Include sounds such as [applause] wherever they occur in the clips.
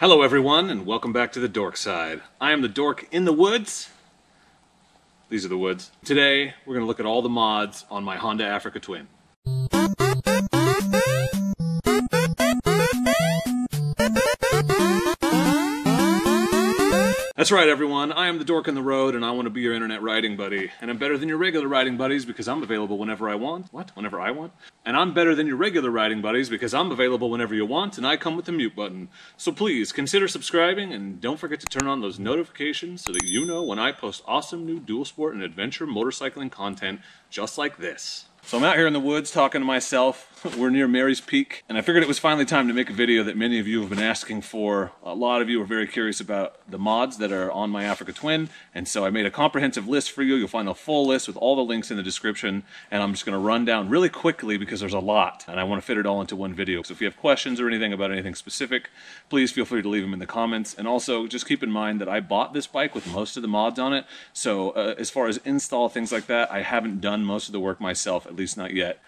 Hello, everyone, and welcome back to the Dork Side. I am the Dork in the woods. These are the woods. Today, we're going to look at all the mods on my Honda Africa Twin. That's right, everyone. I am the dork in the road, and I want to be your internet writing buddy. And I'm better than your regular writing buddies because I'm available whenever I want. What? Whenever I want? And I'm better than your regular writing buddies because I'm available whenever you want, and I come with the mute button. So please consider subscribing, and don't forget to turn on those notifications so that you know when I post awesome new dual sport and adventure motorcycling content just like this. So I'm out here in the woods talking to myself. [laughs] We're near Mary's Peak, and I figured it was finally time to make a video that many of you have been asking for. A lot of you are very curious about the mods that are on my Africa Twin, and so I made a comprehensive list for you. You'll find a full list with all the links in the description, and I'm just going to run down really quickly because there's a lot, and I want to fit it all into one video. So if you have questions or anything about anything specific, please feel free to leave them in the comments. And also, just keep in mind that I bought this bike with most of the mods on it, so uh, as far as install, things like that, I haven't done most of the work myself, at least not yet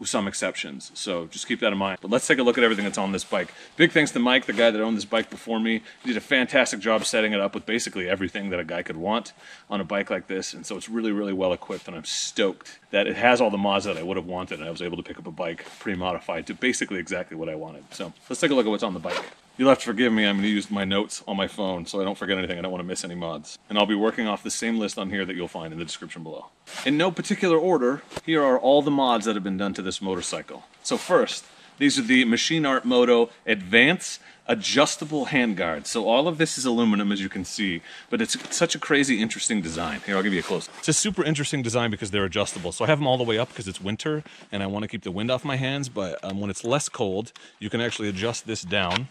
with some exceptions. So just keep that in mind. But let's take a look at everything that's on this bike. Big thanks to Mike, the guy that owned this bike before me. He did a fantastic job setting it up with basically everything that a guy could want on a bike like this. And so it's really, really well equipped and I'm stoked that it has all the mods that I would have wanted and I was able to pick up a bike pre-modified to basically exactly what I wanted. So let's take a look at what's on the bike. You'll have to forgive me, I'm going to use my notes on my phone so I don't forget anything. I don't want to miss any mods. And I'll be working off the same list on here that you'll find in the description below. In no particular order, here are all the mods that have been done to this motorcycle. So first, these are the Machine Art Moto Advance adjustable handguards. So all of this is aluminum, as you can see, but it's such a crazy, interesting design. Here, I'll give you a close. It's a super interesting design because they're adjustable. So I have them all the way up because it's winter and I want to keep the wind off my hands, but um, when it's less cold, you can actually adjust this down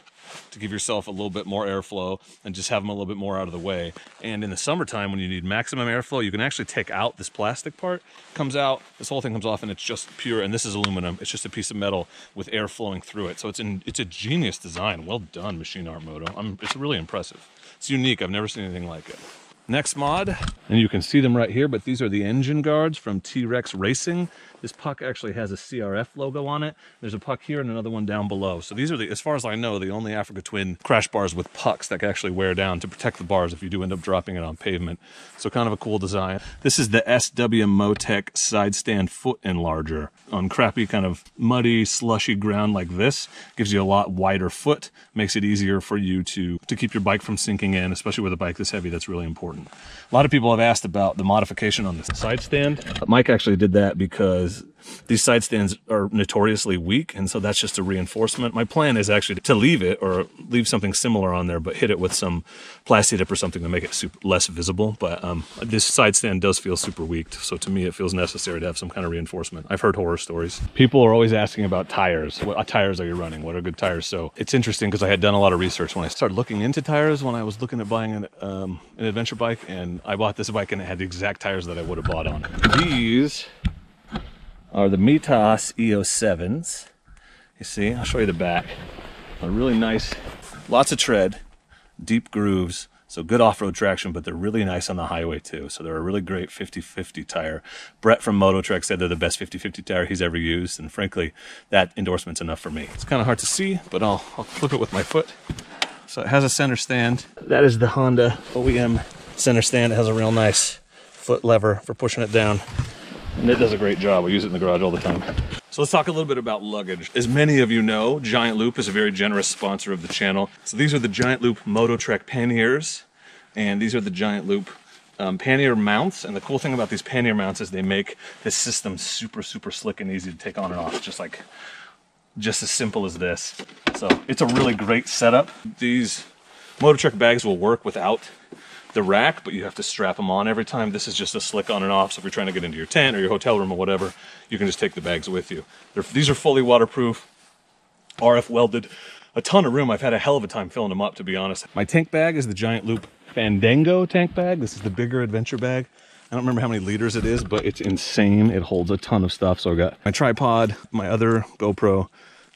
to give yourself a little bit more airflow and just have them a little bit more out of the way. And in the summertime, when you need maximum airflow, you can actually take out this plastic part, comes out, this whole thing comes off and it's just pure, and this is aluminum. It's just a piece of metal with air flowing through it. So it's, in, it's a genius design. Well done, Machine Art Moto. I'm, it's really impressive. It's unique. I've never seen anything like it. Next mod, and you can see them right here, but these are the engine guards from T-Rex Racing. This puck actually has a CRF logo on it. There's a puck here and another one down below. So these are the, as far as I know, the only Africa Twin crash bars with pucks that can actually wear down to protect the bars if you do end up dropping it on pavement. So kind of a cool design. This is the SW-Motech side stand foot enlarger. On crappy kind of muddy, slushy ground like this, gives you a lot wider foot, makes it easier for you to, to keep your bike from sinking in, especially with a bike this heavy, that's really important. A lot of people have asked about the modification on the side stand. Mike actually did that because these side stands are notoriously weak, and so that's just a reinforcement. My plan is actually to leave it or leave something similar on there, but hit it with some plasti dip or something to make it super, less visible. But um, this side stand does feel super weak, so to me it feels necessary to have some kind of reinforcement. I've heard horror stories. People are always asking about tires. What tires are you running? What are good tires? So it's interesting because I had done a lot of research when I started looking into tires when I was looking at buying an, um, an adventure bike, and I bought this bike and it had the exact tires that I would have bought on it. These are the Mitas E07s. You see, I'll show you the back. A really nice, lots of tread, deep grooves, so good off-road traction, but they're really nice on the highway too. So they're a really great 50-50 tire. Brett from Mototrek said they're the best 50-50 tire he's ever used, and frankly, that endorsement's enough for me. It's kind of hard to see, but I'll, I'll flip it with my foot. So it has a center stand. That is the Honda OEM center stand. It has a real nice foot lever for pushing it down and it does a great job. We use it in the garage all the time. So let's talk a little bit about luggage. As many of you know, Giant Loop is a very generous sponsor of the channel. So these are the Giant Loop Mototrekk panniers, and these are the Giant Loop um, pannier mounts. And the cool thing about these pannier mounts is they make this system super, super slick and easy to take on and off, just like, just as simple as this. So it's a really great setup. These Mototrekk bags will work without the rack, but you have to strap them on every time. This is just a slick on and off. So if you're trying to get into your tent or your hotel room or whatever, you can just take the bags with you. They're, these are fully waterproof, RF welded. A ton of room. I've had a hell of a time filling them up, to be honest. My tank bag is the Giant Loop Fandango tank bag. This is the bigger adventure bag. I don't remember how many liters it is, but it's insane. It holds a ton of stuff. So I got my tripod, my other GoPro,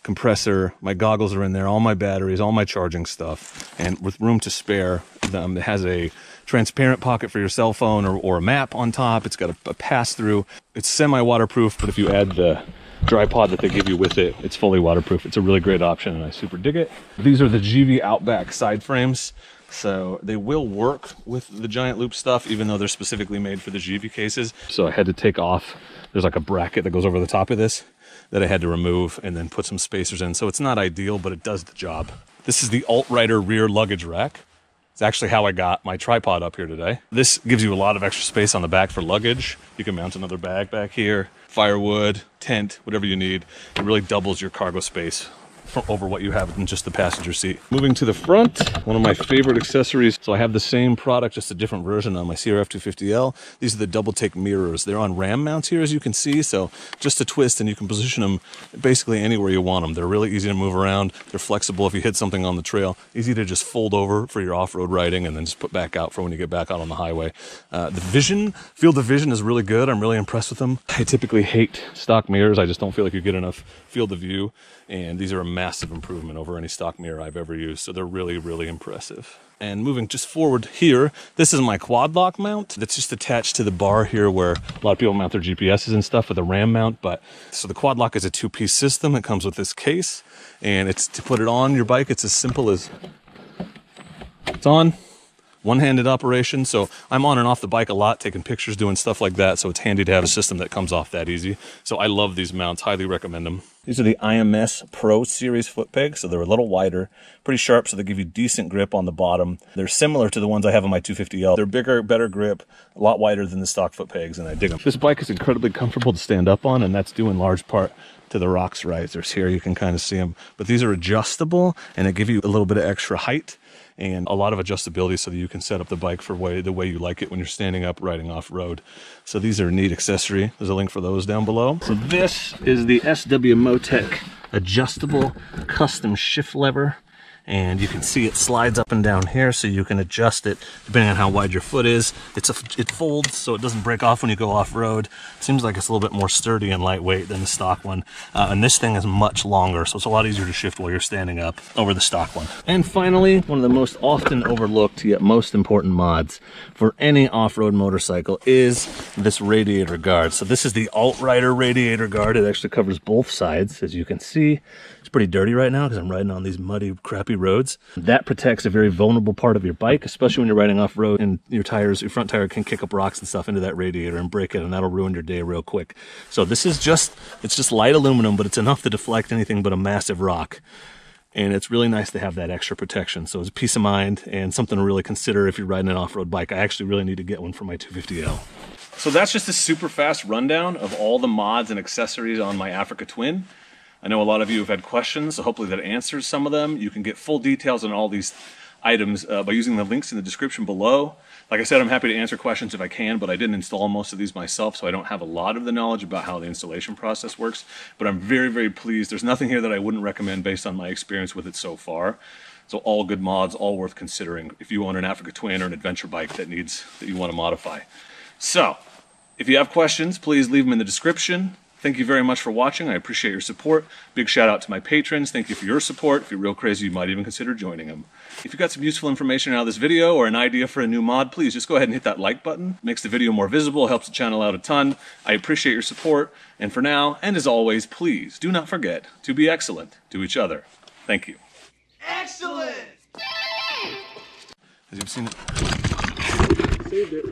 compressor, my goggles are in there, all my batteries, all my charging stuff, and with room to spare. Um, it has a transparent pocket for your cell phone or, or a map on top. It's got a, a pass through. It's semi waterproof, but if you add the dry pod that they give you with it. It's fully waterproof. It's a really great option and I super dig it. These are the Givi Outback side frames. So they will work with the giant loop stuff, even though they're specifically made for the Givi cases. So I had to take off, there's like a bracket that goes over the top of this that I had to remove and then put some spacers in. So it's not ideal, but it does the job. This is the AltRider rear luggage rack. It's actually how I got my tripod up here today. This gives you a lot of extra space on the back for luggage. You can mount another bag back here, firewood, tent, whatever you need. It really doubles your cargo space over what you have in just the passenger seat. Moving to the front, one of my favorite accessories. So I have the same product, just a different version on my CRF 250L. These are the Doubletake mirrors. They're on ram mounts here, as you can see. So just a twist and you can position them basically anywhere you want them. They're really easy to move around. They're flexible if you hit something on the trail. Easy to just fold over for your off-road riding and then just put back out for when you get back out on the highway. Uh, the vision, field of vision is really good. I'm really impressed with them. I typically hate stock mirrors. I just don't feel like you get enough field of view. And these are massive improvement over any stock mirror I've ever used. So they're really, really impressive. And moving just forward here, this is my quad lock mount that's just attached to the bar here where a lot of people mount their GPSs and stuff with a RAM mount. But so the quad lock is a two piece system. It comes with this case and it's to put it on your bike. It's as simple as it's on, one-handed operation. So I'm on and off the bike a lot, taking pictures, doing stuff like that. So it's handy to have a system that comes off that easy. So I love these mounts, highly recommend them. These are the IMS Pro Series foot pegs. So they're a little wider, pretty sharp. So they give you decent grip on the bottom. They're similar to the ones I have on my 250L. They're bigger, better grip, a lot wider than the stock foot pegs, and I dig them. This bike is incredibly comfortable to stand up on, and that's due in large part to the Rox risers here. You can kind of see them, but these are adjustable and they give you a little bit of extra height and a lot of adjustability so that you can set up the bike for way, the way you like it when you're standing up riding off road. So these are a neat accessory. There's a link for those down below. So this is the SW-Motech adjustable custom shift lever and you can see it slides up and down here so you can adjust it depending on how wide your foot is. It's a, it folds so it doesn't break off when you go off-road. Seems like it's a little bit more sturdy and lightweight than the stock one. Uh, and this thing is much longer so it's a lot easier to shift while you're standing up over the stock one. And finally, one of the most often overlooked yet most important mods for any off-road motorcycle is this radiator guard. So this is the AltRider radiator guard. It actually covers both sides as you can see It's pretty dirty right now because I'm riding on these muddy, crappy roads. That protects a very vulnerable part of your bike, especially when you're riding off road and your tires, your front tire can kick up rocks and stuff into that radiator and break it and that'll ruin your day real quick. So this is just, it's just light aluminum, but it's enough to deflect anything but a massive rock and it's really nice to have that extra protection. So it's a peace of mind and something to really consider if you're riding an off-road bike. I actually really need to get one for my 250L. So that's just a super fast rundown of all the mods and accessories on my Africa Twin. I know a lot of you have had questions, so hopefully that answers some of them. You can get full details on all these items uh, by using the links in the description below. Like I said, I'm happy to answer questions if I can, but I didn't install most of these myself, so I don't have a lot of the knowledge about how the installation process works. But I'm very, very pleased. There's nothing here that I wouldn't recommend based on my experience with it so far. So all good mods, all worth considering if you own an Africa Twin or an adventure bike that needs that you want to modify. So, if you have questions, please leave them in the description. Thank you very much for watching. I appreciate your support. Big shout out to my patrons. Thank you for your support. If you're real crazy, you might even consider joining them. If you got some useful information out of this video or an idea for a new mod, please just go ahead and hit that like button. It makes the video more visible, helps the channel out a ton. I appreciate your support. And for now, and as always, please do not forget to be excellent to each other. Thank you. Excellent! Has you've seen it? Saved it.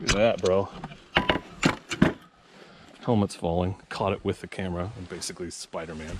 Look at that, bro helmet's falling, caught it with the camera, and basically Spider-Man.